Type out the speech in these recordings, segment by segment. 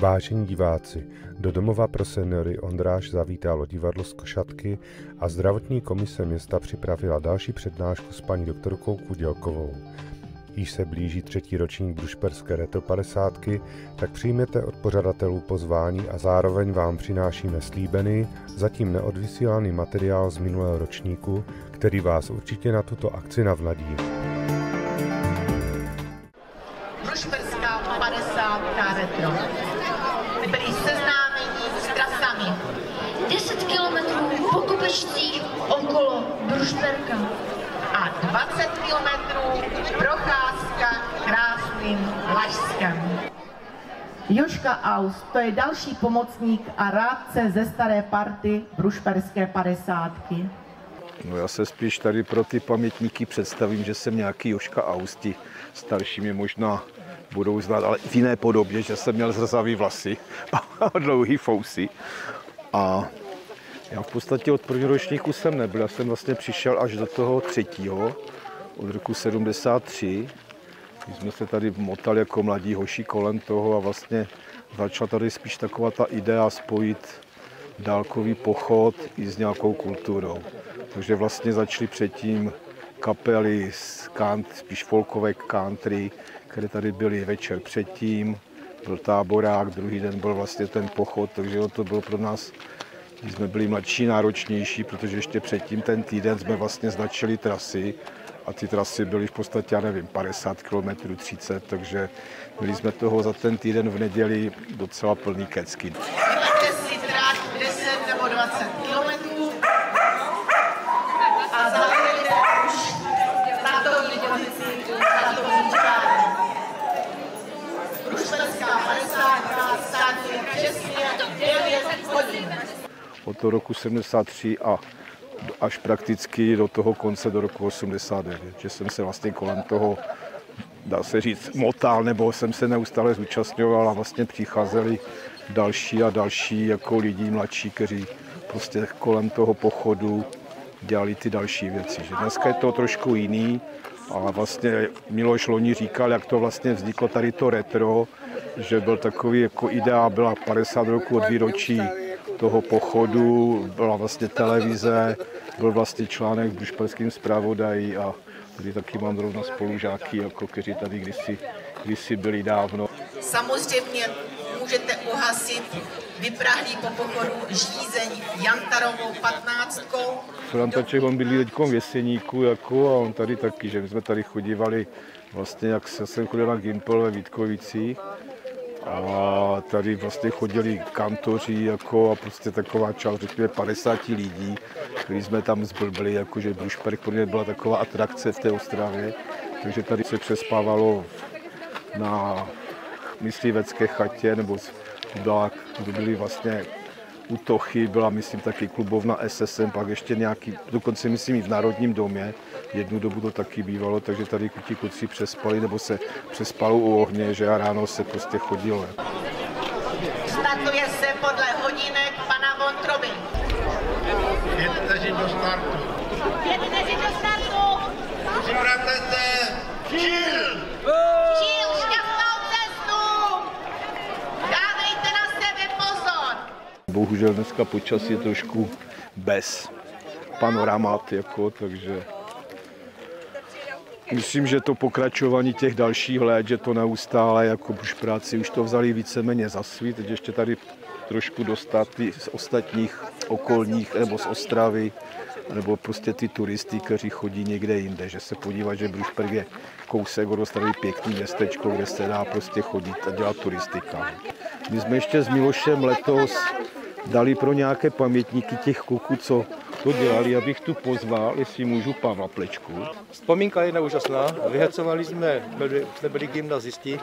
Vážení diváci, do domova pro seniory Ondráž zavítalo divadlo z Košatky a zdravotní komise města připravila další přednášku s paní doktorkou Kudělkovou. Již se blíží třetí ročník Brušperské Retro 50, tak přijměte od pořadatelů pozvání a zároveň vám přinášíme slíbený, zatím neodvysílaný materiál z minulého ročníku, který vás určitě na tuto akci navladí. 50 retro. Byli seznámení s trasami. 10 kilometrů po kopečcích okolo Brušperka. a 20 kilometrů procházka krásným Lašskem. Joška Aus, to je další pomocník a rádce ze staré party Brušperské padesátky. No já se spíš tady pro ty pamětníky představím, že jsem nějaký Joška Austi. Starší mě možná budou znát, ale v jiné podobě, že jsem měl zrzavý vlasy a dlouhý fousy. A já v podstatě od prvního ročníku jsem nebyl, já jsem vlastně přišel až do toho třetího, od roku 73. My jsme se tady motali jako mladí hoši kolem toho a vlastně začala tady spíš taková ta idea spojit dálkový pochod i s nějakou kulturou. Takže vlastně začaly předtím kapely z kant, spíš folkové country, které tady byly večer předtím, byl táborák, druhý den byl vlastně ten pochod, takže to bylo pro nás když jsme byli mladší, náročnější, protože ještě předtím ten týden jsme vlastně značili trasy a ty trasy byly v podstatě, já nevím, 50 km, 30, takže byli jsme toho za ten týden v neděli docela plný kecky. Máte si trať 10 nebo 20 kilometrů a zavedete už startovní pozici na to říčkáře. Brušperská 50 startuje přesně 9 hodin. Od roku 73 a až prakticky do toho konce do roku 89, že jsem se vlastně kolem toho, dá se říct, motal, nebo jsem se neustále zúčastňoval a vlastně přicházeli další a další jako lidi mladší, kteří prostě kolem toho pochodu dělali ty další věci. Že dneska je to trošku jiný a vlastně Miloš Loni říkal, jak to vlastně vzniklo tady to retro, že byl takový jako idea, byla 50 roku od výročí toho pochodu, byla vlastně televize, byl vlastně článek v Brušperském zpravodaji a tady taky mám zrovna spolužáky, jako kteří tady kdysi, kdysi byli dávno. Samozřejmě můžete uhasit vyprahlý po pochodu žízeň Jantarovou 15. Frantaček, on bydlí teď v Jeseníku jako, a on tady taky, že my jsme tady chodívali vlastně, jak se jsem chodil na Gimpel ve Vítkovicích, a tady vlastně chodili kantoři jako a prostě taková část, řekněme 50 lidí, kteří jsme tam zblbli, jakože Brušperk pro mě byla taková atrakce v té Ostravě, takže tady se přespávalo na myslivecké chatě, nebo byla, byli vlastně u Tochy byla, myslím, taky klubovna SSM, pak ještě nějaký, dokonce myslím i v Národním domě, jednu dobu to taky bývalo, takže tady ti kluci přespali, nebo se přespalo u ohně, že a ráno se prostě chodilo. Startuje se podle hodinek pana Vontroby. Pět do startu. Pět do startu! Připravte se. Cíl! Bohužel dneska počasí je trošku bez panoramat, jako, takže myslím, že to pokračování těch dalších let, že to neustále jako už práci už to vzali víceméně za svý, teď ještě tady trošku dostat z ostatních okolních nebo z Ostravy, nebo prostě ty turisty, kteří chodí někde jinde, že se podívat, že Brušperg je kousek od Ostravy pěkný městečko, kde se dá prostě chodit a dělat turistika. My jsme ještě s Milošem letos dali pro nějaké pamětníky těch kluků, co to dělali, abych tu pozval, jestli můžu Pavla Plečku. Vzpomínka je úžasná. Vyhecovali jsme, byli, jsme byli gymnazisti,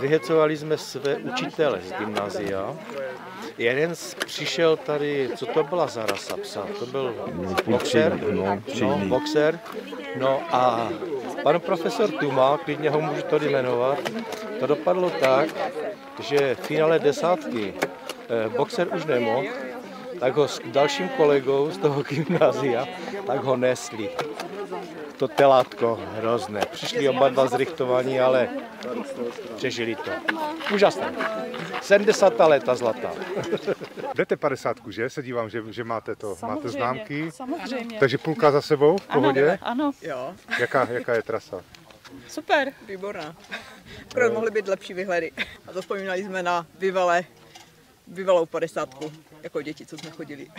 vyhecovali jsme své učitele z gymnázia. Jeden z- přišel tady, co to byla za rasa psa? To byl boxer, no, no, boxer. No a pan profesor Tuma, klidně ho můžu tady jmenovat, to dopadlo tak, že v finále desátky boxer už nemohl, tak ho s dalším kolegou z toho gymnázia, tak ho nesli. to telátko hrozné. Přišli oba dva zrychtovaní, ale přežili to. Úžasné. 70. léta zlatá. Jdete 50, že? Se dívám, že, že máte to, máte Samozřejmě, známky. Samozřejmě. Takže půlka za sebou, v pohodě? Ano, Jo, Jaká, jaká je trasa? super. výborná. Akorát mohly být lepší výhledy. A zaspomínali jsme na bývalé, bývalou padesátku, jako děti, co jsme chodili.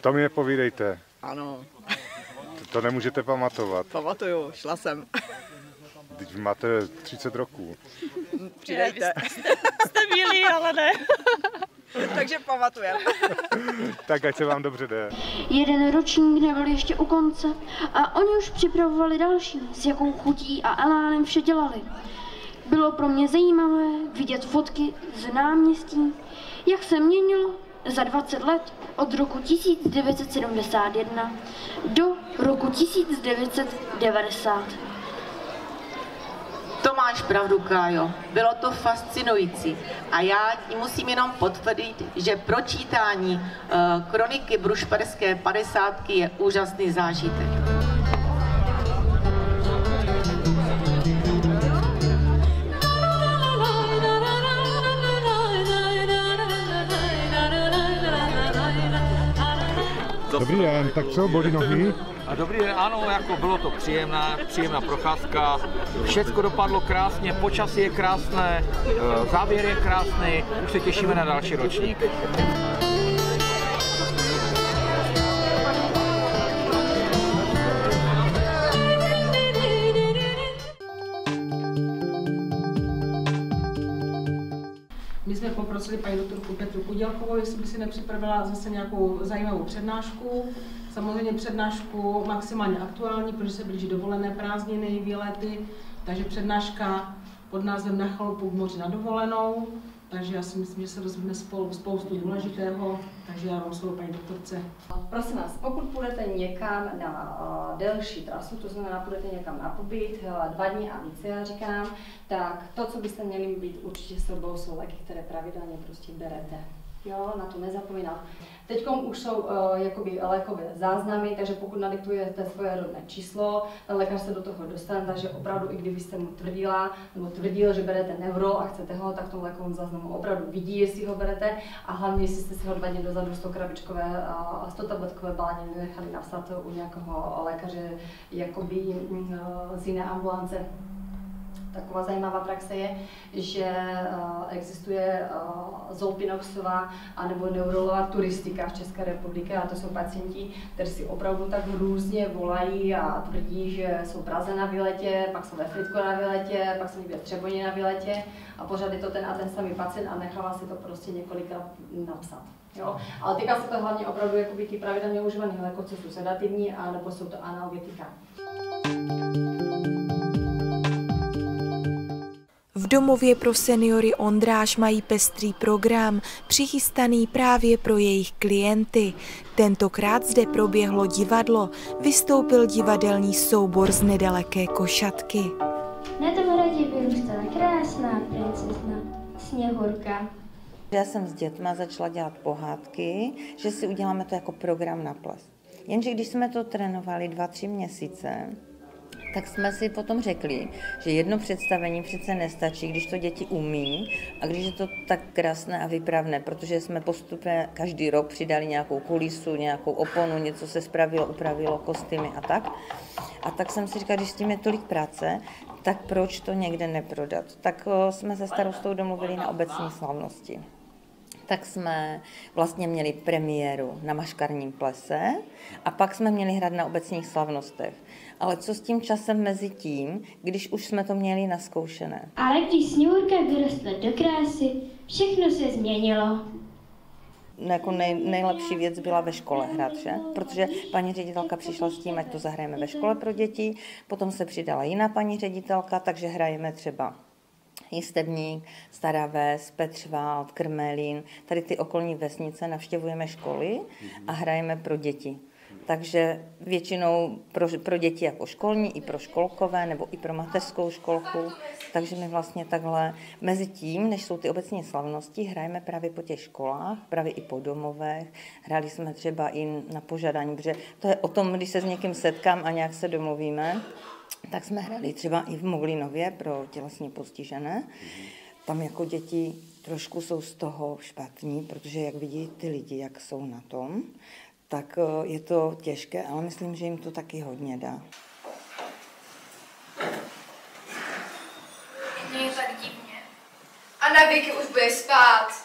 To mi nepovídejte, Ano, to nemůžete pamatovat. pamatuju, šla jsem. Teď vy máte 30 roků. Přidejte. Jste milí, ale ne. Takže pamatujeme. Tak ať se vám dobře jde. Jeden ročník nebyl ještě u konce a oni už připravovali další, s jakou chutí a elánem vše dělali. Bylo pro mě zajímavé vidět fotky z náměstí, jak se měnilo za 20 let od roku 1971 do roku 1990. To máš pravdu, Kájo. Bylo to fascinující. A já ti musím jenom potvrdit, že pročítání uh, kroniky Brušperské padesátky je úžasný zážitek. Dobrý den, tak co, bolí nohy? A dobrý den, ano, jako bylo to příjemná, příjemná procházka. Všecko dopadlo krásně, počasí je krásné, eh, závěr je krásný, už se těšíme na další ročník. Poprosili paní doktorku Petru Kudělkovou, jestli by si nepřipravila zase nějakou zajímavou přednášku. Samozřejmě přednášku maximálně aktuální, protože se blíží dovolené prázdniny, výlety, takže přednáška pod názvem Na chalupu v moři na dovolenou. Takže já si myslím, že se dozvíme spolu spoustu důležitého, takže já vám slovo paní doktorce. Prosím vás, pokud půjdete někam na uh, delší trasu, to znamená, půjdete někam na pobyt, uh, dva dny a více, já říkám, tak to, co byste měli být určitě s sebou, jsou léky, které pravidelně prostě berete. Jo, na to nezapomínat. Teď už jsou uh, jakoby lékové záznamy, takže pokud nadiktujete svoje rodné číslo, ten lékař se do toho dostane, takže opravdu, i kdybyste mu tvrdila, nebo tvrdil, že berete neuro a chcete ho, tak v tom lékovém záznamu opravdu vidí, jestli ho berete a hlavně, jestli jste si ho dva dny dozadu 100 krabičkové a 100 tabletkové balení nechali napsat u nějakého lékaře jakoby mm, z jiné ambulance. Taková zajímavá praxe je, že uh, existuje uh, zolpinoxová anebo neurolová turistika v České republice a to jsou pacienti, kteří si opravdu tak různě volají a tvrdí, že jsou v Praze na výletě, pak jsou ve Fritku na výletě, pak jsou někde v Třeboně na výletě a pořád je to ten a ten samý pacient a nechává si to prostě několikrát napsat. Jo? Ale týká se to hlavně opravdu jakoby ty pravidelně užívaných léků, co jsou sedativní, a nebo jsou to analgetika. V domově pro seniory Ondráž mají pestrý program, přichystaný právě pro jejich klienty. Tentokrát zde proběhlo divadlo, vystoupil divadelní soubor z nedaleké košatky. Na tom hradě vyrůstala krásná princezna Sněhurka. Já jsem s dětma začala dělat pohádky, že si uděláme to jako program na ples. Jenže když jsme to trénovali dva, tři měsíce, tak jsme si potom řekli, že jedno představení přece nestačí, když to děti umí a když je to tak krásné a vypravné, protože jsme postupně každý rok přidali nějakou kulisu, nějakou oponu, něco se spravilo, upravilo, kostýmy a tak. A tak jsem si říkala, když s tím je tolik práce, tak proč to někde neprodat? Tak jsme se starostou domluvili na obecní slavnosti tak jsme vlastně měli premiéru na maškarním plese a pak jsme měli hrát na obecních slavnostech. Ale co s tím časem mezi tím, když už jsme to měli naskoušené? Ale když Sněhurka vyrostla do krásy, všechno se změnilo. Jako nej, nejlepší věc byla ve škole hrát, že? Protože paní ředitelka přišla s tím, ať to zahrajeme ve škole pro děti, potom se přidala jiná paní ředitelka, takže hrajeme třeba Jistebník, Stará Ves, Petřvald, Krmelín, tady ty okolní vesnice navštěvujeme školy a hrajeme pro děti. takže většinou pro, pro děti jako školní, i pro školkové, nebo i pro mateřskou školku. Takže my vlastně takhle mezi tím, než jsou ty obecní slavnosti, hrajeme právě po těch školách, právě i po domovech. Hráli jsme třeba i na požádání, protože to je o tom, když se s někým setkám a nějak se domluvíme, tak jsme hráli třeba i v Moglinově pro tělesně postižené. Tam jako děti trošku jsou z toho špatní, protože jak vidí ty lidi, jak jsou na tom, tak eh, je to těžké, ale myslím, že jim to taky hodně dá. Není tak divně. A na věky už bude spát.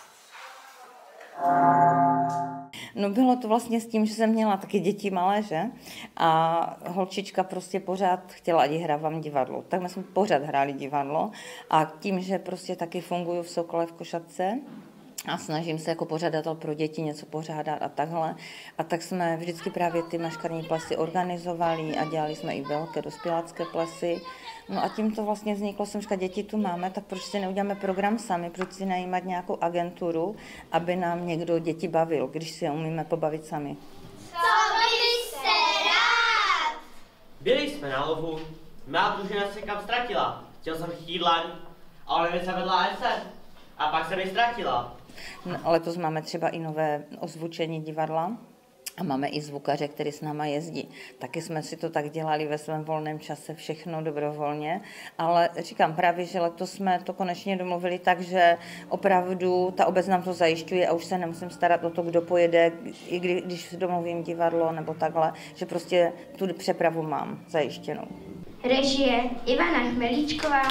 No bylo to vlastně s tím, že jsem měla taky děti malé, že? A holčička prostě pořád chtěla, ať hrávám divadlo. Tak my jsme pořád hráli divadlo a tím, že prostě taky funguju v Sokole v Košatce, a snažím se jako pořadatel pro děti něco pořádat a takhle. A tak jsme vždycky právě ty maškarní plesy organizovali a dělali jsme i velké dospělácké plesy. No a tím to vlastně vzniklo, jsem říkala, děti tu máme, tak proč si neuděláme program sami, proč si najímat nějakou agenturu, aby nám někdo děti bavil, když si je umíme pobavit sami. Co byste rád? Byli jsme na lovu, má družina se kam ztratila. Chtěl jsem chytit laň, ale mi se vedla sem. A pak se mi ztratila. No, letos máme třeba i nové ozvučení divadla, a máme i zvukaře, který s náma jezdí. Taky jsme si to tak dělali ve svém volném čase, všechno dobrovolně. Ale říkám právě, že letos jsme to konečně domluvili tak, že opravdu ta obec nám to zajišťuje a už se nemusím starat o to, kdo pojede, i kdy, když domluvím divadlo nebo takhle, že prostě tu přepravu mám zajištěnou. Režie Ivana Chmelíčková.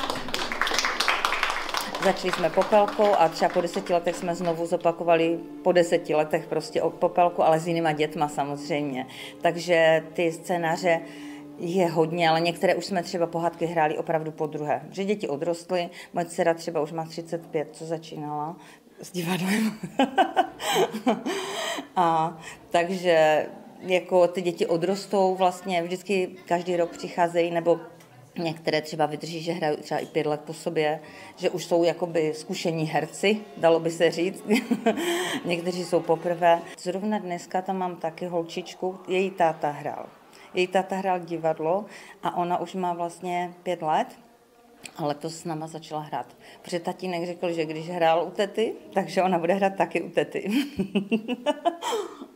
Začali jsme popelkou a třeba po deseti letech jsme znovu zopakovali po deseti letech prostě popelku, ale s jinýma dětma samozřejmě. Takže ty scénáře je hodně, ale některé už jsme třeba pohádky hráli opravdu po druhé. Že děti odrostly, moje dcera třeba už má 35, co začínala s divadlem. a takže jako ty děti odrostou vlastně, vždycky každý rok přicházejí, nebo Některé třeba vydrží, že hrají třeba i pět let po sobě, že už jsou jakoby zkušení herci, dalo by se říct. Někteří jsou poprvé. Zrovna dneska tam mám taky holčičku, její táta hrál. Její táta hrál divadlo a ona už má vlastně pět let, ale to s náma začala hrát. Protože tatínek řekl, že když hrál u tety, takže ona bude hrát taky u tety.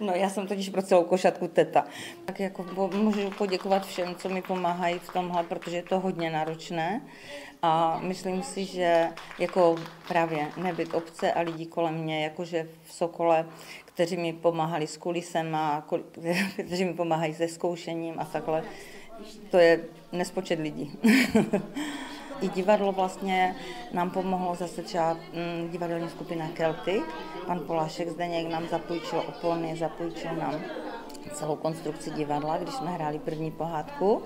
No já jsem totiž pro celou košatku teta. Tak jako můžu poděkovat všem, co mi pomáhají v tomhle, protože je to hodně náročné. A myslím si, že jako právě nebyt obce a lidí kolem mě, jakože v Sokole, kteří mi pomáhali s kulisem a kteří mi pomáhají se zkoušením a takhle, to je nespočet lidí. I divadlo vlastně nám pomohlo zase třeba mm, divadelní skupina Celtic. Pan Polášek Zdeněk nám zapůjčil opony, zapůjčil nám celou konstrukci divadla, když jsme hráli první pohádku.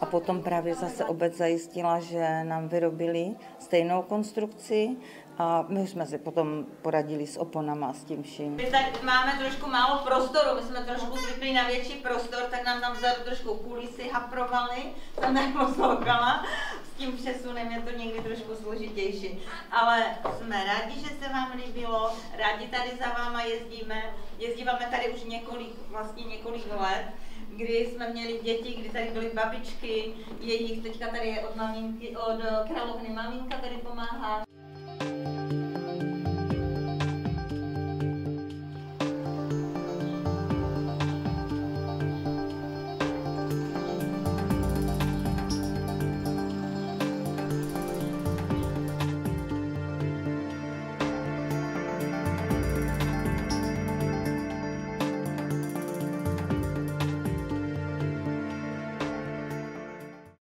A potom právě zase obec zajistila, že nám vyrobili stejnou konstrukci a my už jsme si potom poradili s oponama, s tím vším. My tak máme trošku málo prostoru, my jsme trošku zvykli na větší prostor, tak nám tam vzadu trošku kulisy haprovali, tam. S tím přesunem je to někdy trošku složitější. Ale jsme rádi, že se vám líbilo, rádi tady za váma jezdíme. Jezdíváme tady už několik, vlastně několik let kdy jsme měli děti, kdy tady byly babičky, jejich, teďka tady je od maminky, od královny maminka tady pomáhá.